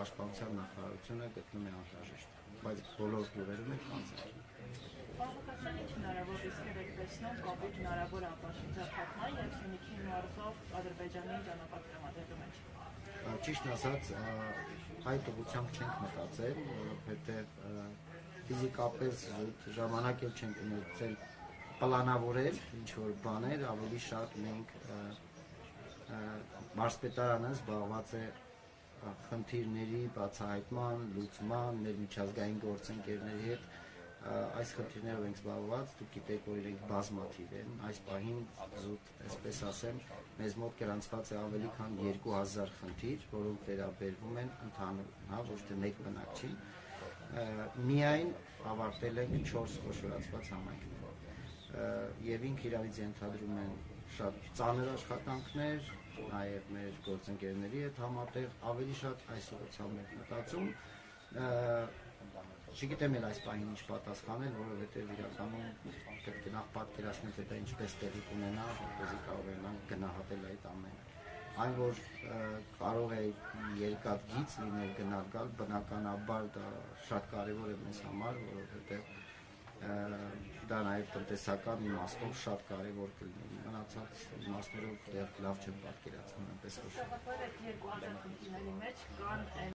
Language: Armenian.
պաշտպանության նախարարությունը գտնում է անհրաժեշտ, բայց բոլոր գյուղերում է կանցել։ Պարոն ինչ հնարավոր ռիսկեր եք տեսնում կապույտ հնարավոր ապաշնչապատման եւ Սյունիքի մարզով Ադրբեջանի ճանապարհ տրամադրելու մեջ։ Ճիշտ ասած, այդ ուղղությամբ չենք մտածել, որովհետեւ ֆիզիկապես ժամանակ էլ չենք ունեցել պլանավորել ինչ որ բաներ, ավելի շատ մենք մարզպետարանը զբաղված է խնդիրների բացահայտման, լուծման, մեր միջազգային գործընկերների հետ այս խնդիրներով ենք զբաղված, դուք գիտեք, որ իրենք բազմաթիվ են, այս պահին զուտ, այսպես ասեմ, մեզ մոտ գրանցված է ավելի քան 2000 խնդիր, որոնք վերաբերվում են ընդհանուր, հա, ոչ թե մեկ բնակչին։ Միայն ավարտել ենք 4 խոշորացված համայնքներ եւ ինք իրավից ենթադրում են շատ ծանր աշխատանքներ, նաև մեր գործընկերների հետ համատեղ ավելի շատ այս ուղղությամբ ենք մտածում Չգիտեմ էլ այս պահին ինչ պատասխանել, որովհետև իրականում պետք է նախ պատկերացնել, թե դա ինչպես տեղի կունենա, որպեսզի կարողանանք գնահատել այդ ամենը։ Այն որ կարող է երկաթ գից լինել գնալ գալ, բնականաբար դա շատ կարևոր է մեզ համար, որովհետև դա նաև տնտեսական իմաստով շատ կարևոր կլինի։ Մնացած իմաստներով դեռ լավ չեմ պատկերացնում, այնպես որ։ Շահապարը երկու ազատ խնդիրների մեջ կան